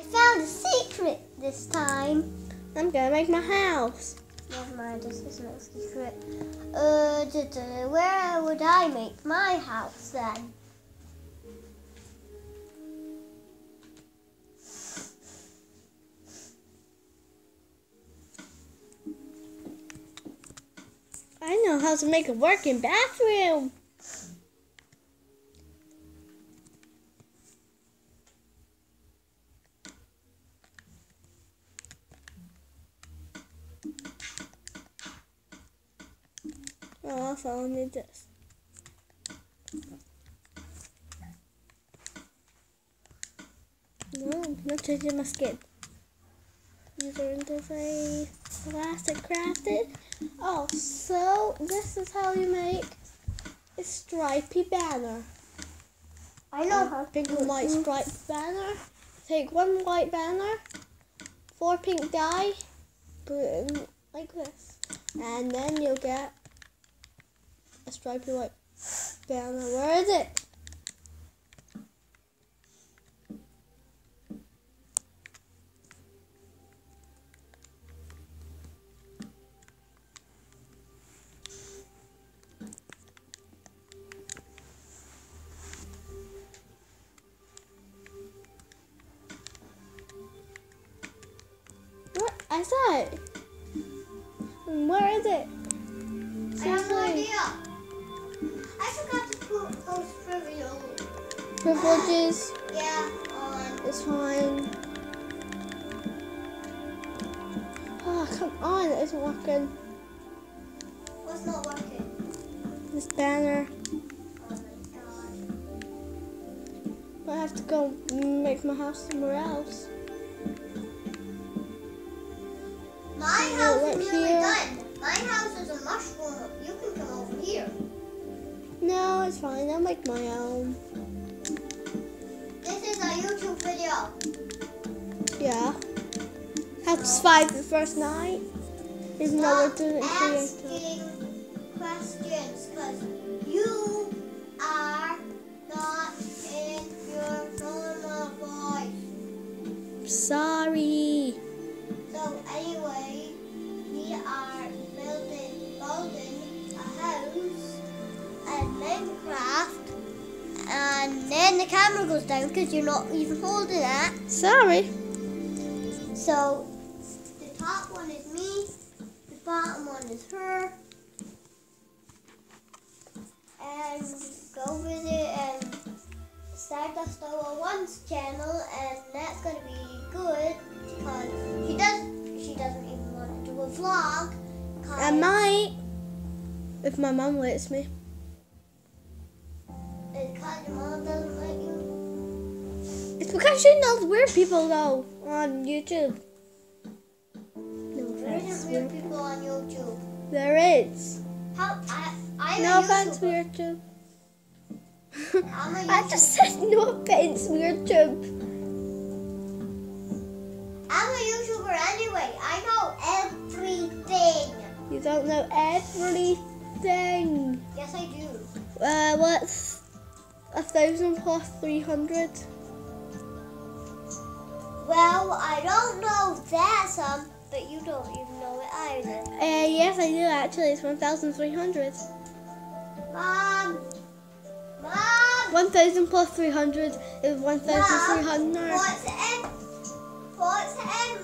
I found a secret this time. I'm gonna make my house. Never mind, this is no secret. Uh, duh, duh, where would I make my house then? I know how to make a working bathroom. Oh, I also need this. No, not changing my skin. User interface, plastic crafted. Oh, so this is how you make a stripy banner. I know how to Pink and white it. striped banner. Take one white banner, four pink dye, put it in like this, and then you'll get a stripy white banner. Where is it? What? I it. Where is it? I have no idea. I forgot to trivial. Privileges. Yeah, on. It's fine. Oh, come on. It isn't working. What's not working? This banner. Oh my god. I have to go make my house somewhere else. My house is nearly done. My house is a mushroom. No, it's fine. I'll make my own. This is a YouTube video. Yeah. How to survive the first night. Even though we're Stop doing it creative. asking questions because and then the camera goes down because you're not even holding it. Sorry. So the top one is me, the bottom one is her, and go visit and Stardust 001's channel, and that's gonna be good because she does she doesn't even want to do a vlog. I might. If my mum lets me. It's because she knows weird people though on YouTube. No There offense. isn't real people on YouTube. There is. How I I'm No offense. I'm a I just said no offense, YouTube. I'm a YouTuber anyway. I know everything. You don't know everything. Yes, I do. Uh, what's a thousand plus three hundred? Well, I don't know that some, but you don't even know it either. Uh, yes, I do actually. It's one thousand three hundred. Mom, mom, One thousand plus three hundred is one thousand three mom. hundred. What's n? What's?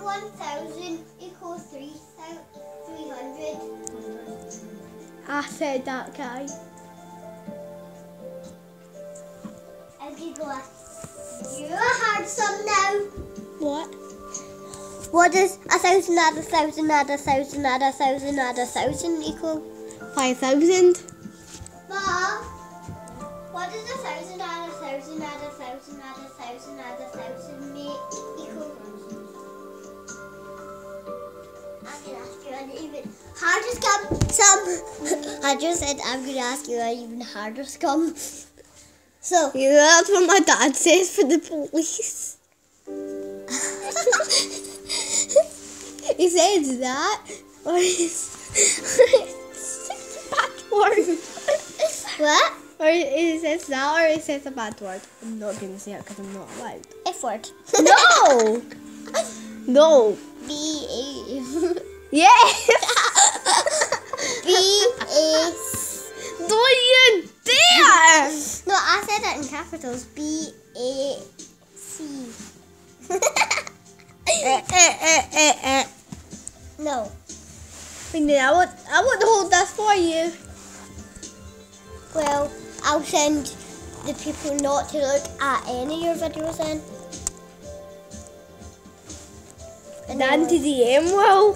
One thousand equals three three hundred. I said that, guy. And you had some now. What? What does a thousand add a thousand add a thousand add a thousand add a thousand equal? Five thousand. Mom, what does a thousand add a thousand add a thousand add a thousand add a thousand make equal? I'm gonna ask you an even harder scum. Some. I just said I'm gonna ask you an even harder scum. So. Yeah, that's what my dad says for the police. he says that, or he's bad word. what? Or it says that or it says a bad word. I'm not to say it because I'm not allowed. F word. No! no. B A. Yes! B A. Don't you dare! No, I said that in capitals. B A C. eh, eh, eh, eh. No. I would, I would hold that for you. Well, I'll send the people not to look at any of your videos then. And will- to the M will.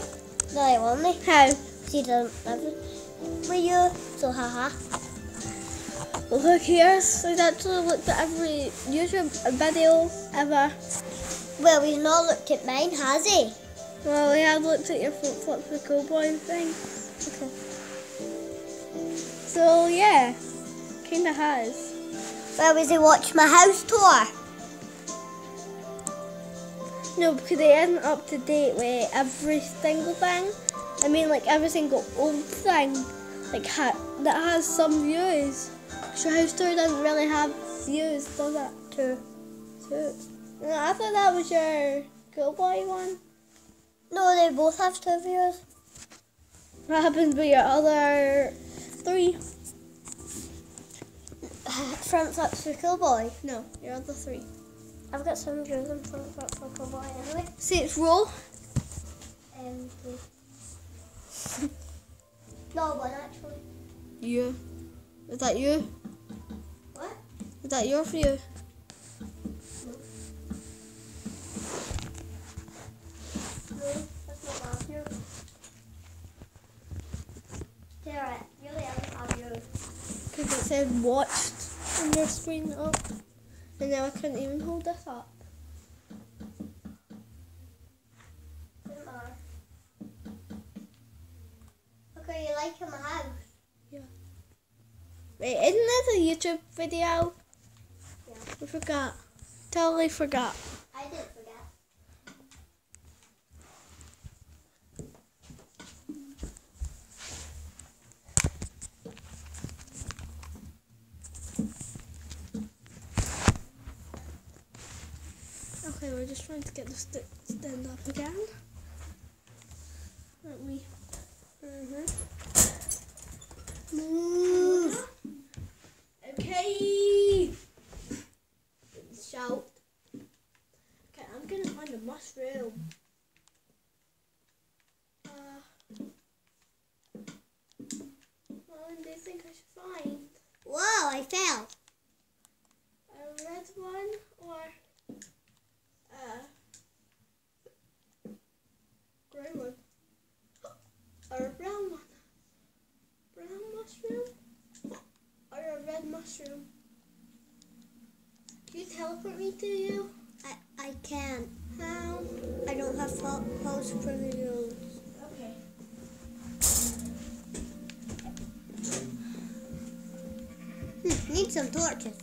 No, they won't. they? How? She doesn't live with you, so haha. Look here, so I've actually looked at every YouTube video ever. Well, he's not looked at mine, has he? Well, we have looked at your flip flop the cool boy thing. Okay. So yeah, kinda has. Well, has he watched my house tour? No, because it isn't up to date with every single thing. I mean, like every single old thing, like ha- that has some views. So house tour doesn't really have views, does it? No, I thought that was your cool boy one. No, they both have two views. What happens with your other three? Front flips for cool boy. No, your other three. I've got some views on front flips for cool boy anyway. See, it's roll. Um, no one actually. You. Is that you? What? Is that your view? No, that's not my view. Sarah, really, I have views. Because it said watched on your screen up. And now I couldn't even hold this up. Okay, you like my house? Yeah. Wait, isn't this a YouTube video? Yeah. I forgot. Totally forgot. So we're just trying to get the st stand up again. Let me. Mm -hmm. Move. Okay. false criminals. Okay. Hmm, need some torches.